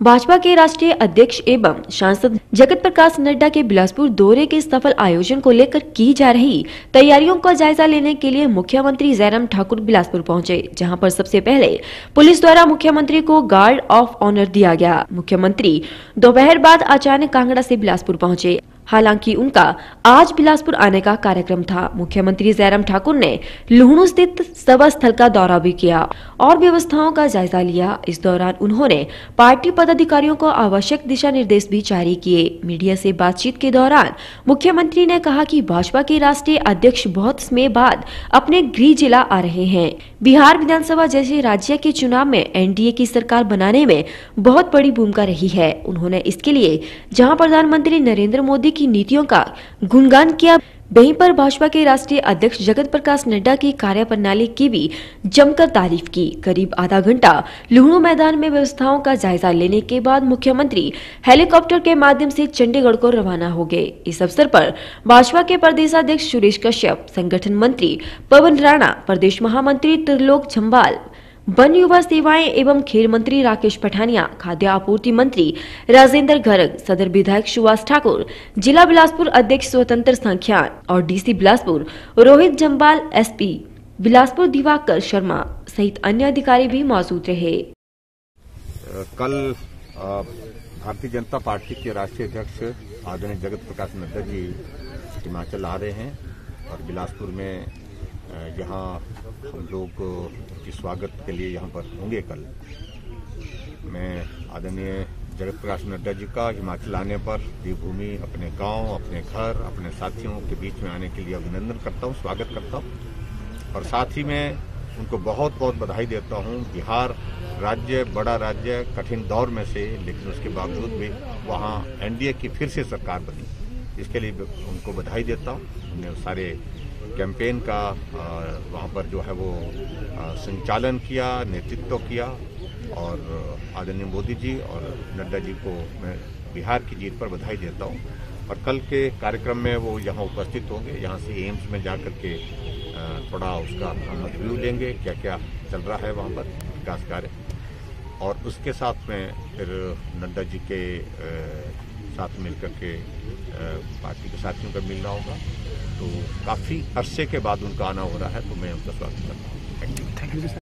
भाजपा के राष्ट्रीय अध्यक्ष एवं सांसद जगत प्रकाश नड्डा के बिलासपुर दौरे के सफल आयोजन को लेकर की जा रही तैयारियों का जायजा लेने के लिए मुख्यमंत्री जयराम ठाकुर बिलासपुर पहुँचे, जहाँ पर सबसे पहले पुलिस द्वारा मुख्यमंत्री को गार्ड ऑफ़ ऑनर दिया गया। मुख्यमंत्री दोपहर बाद अचानक कांगड़ा से बिलासपुर पहुँचे। हालाँकि उनका आज बिलासपुर आने का कार्यक्रम था। मुख्यमंत्री जयराम ठाकुर ने लुहणु स्थित सभा स्थल का दौरा भी किया और व्यवस्थाओं का जायजा लिया। इस दौरान उन्होंने पार्टी पदाधिकारियों को आवश्यक दिशा निर्देश भी जारी किए। मीडिया से बातचीत के दौरान मुख्यमंत्री ने कहा कि भाजपा के राष्ट्रीय अध्यक्ष बहुत समय बाद अपने गृह जिला आ रहे हैं। बिहार विधानसभा जैसे राज्य के चुनाव में एनडीए की सरकार बनाने में बहुत बड़ी भूमिका रही है। उन्होंने इसके लिए जहाँ प्रधानमंत्री नरेंद्र मोदी की नीतियों का गुणगान किया। वहीं पर भाजपा के राष्ट्रीय अध्यक्ष जगत प्रकाश नड्डा की कार्य प्रणाली की भी जमकर तारीफ़ की। करीब आधा घंटा लुहणु मैदान में व्यवस्थाओं का जायजा लेने के बाद मुख्यमंत्री हेलीकॉप्टर के माध्यम से चंडीगढ़ को रवाना हो गए। इस अवसर पर भाजपा के प्रदेशाध्यक्ष सुरेश कश्यप, संगठन मंत्री पवन राणा, प्रदेश महामंत्री त्रिलोक झम्बाल वन युवा सेवाएँ एवं खेल मंत्री राकेश पठानिया, खाद्य आपूर्ति मंत्री राजेंद्र गर्ग, सदर विधायक सुभाष ठाकुर, जिला बिलासपुर अध्यक्ष स्वतंत्र संख्यान और डीसी बिलासपुर, रोहित जम्बाल, एसपी बिलासपुर दिवाकर शर्मा सहित अन्य अधिकारी भी मौजूद रहे। कल भारतीय जनता पार्टी के राष्ट्रीय अध्यक्ष आदरणीय जगत प्रकाश नड्डा जी हिमाचल आ रहे हैं और बिलासपुर में यहाँ हम लोग के स्वागत के लिए यहाँ पर होंगे कल। मैं आदरणीय जगत प्रकाश नड्डा जी का हिमाचल आने पर देवभूमि, अपने गाँव, अपने घर, अपने साथियों के बीच में आने के लिए अभिनंदन करता हूँ, स्वागत करता हूँ। और साथ ही मैं उनको बहुत बहुत बधाई देता हूँ। बिहार राज्य, बड़ा राज्य, कठिन दौर में से, लेकिन उसके बावजूद भी वहाँ एनडीए की फिर से सरकार बनी। इसके लिए उनको बधाई देता हूँ। उन्हें सारे कैंपेन का वहाँ पर जो है वो संचालन किया, नेतृत्व किया और आदरणीय मोदी जी और नड्डा जी को मैं बिहार की जीत पर बधाई देता हूँ। और कल के कार्यक्रम में वो यहाँ उपस्थित होंगे, यहाँ से एम्स में जा कर के थोड़ा उसका रिव्यू लेंगे क्या क्या चल रहा है वहाँ पर विकास कार्य। और उसके साथ में फिर नड्डा जी के साथ मिलकर के पार्टी के साथियों का मिलना होगा। तो काफ़ी अरसे के बाद उनका आना हो रहा है तो मैं उनका स्वागत करता हूँ। Thank you